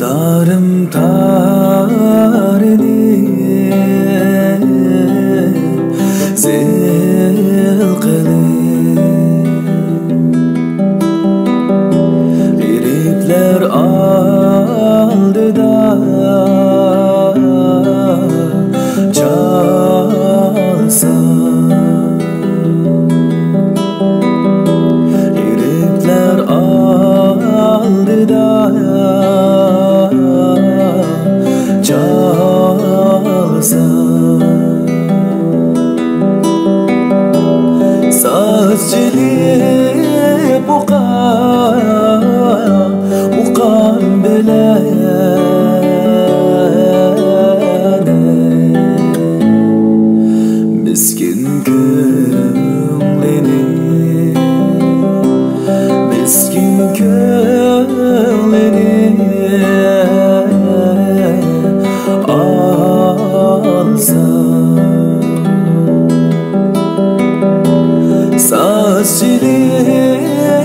tarini zil qilib Yirikler aldıda 距离。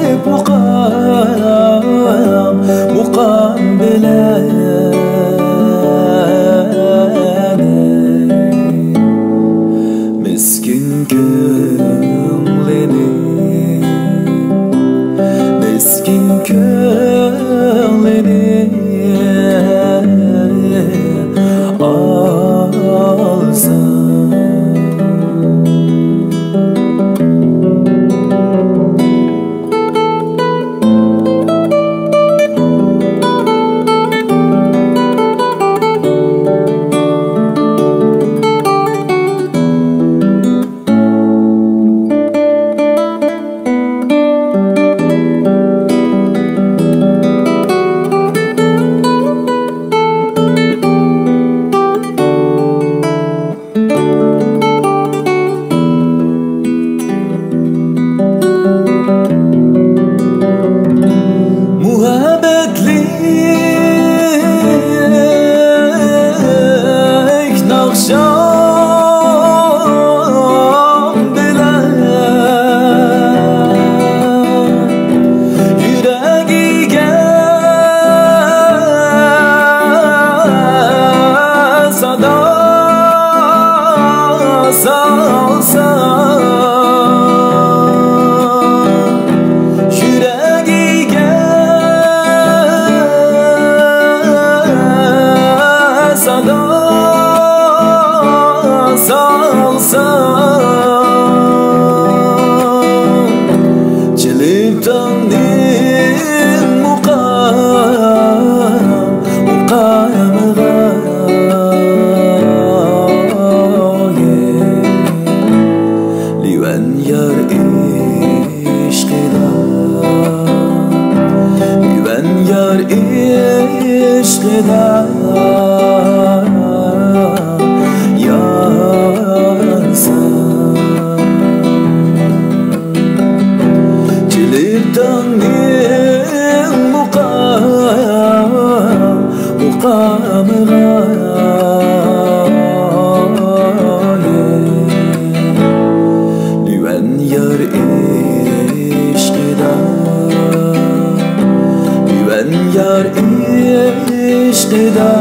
يبقى Çiliptanın muqam muqam Liven yar işkida Liven yar Yansa Çiliptanın muqam Muqam Liven yar işkida Liven yar işkida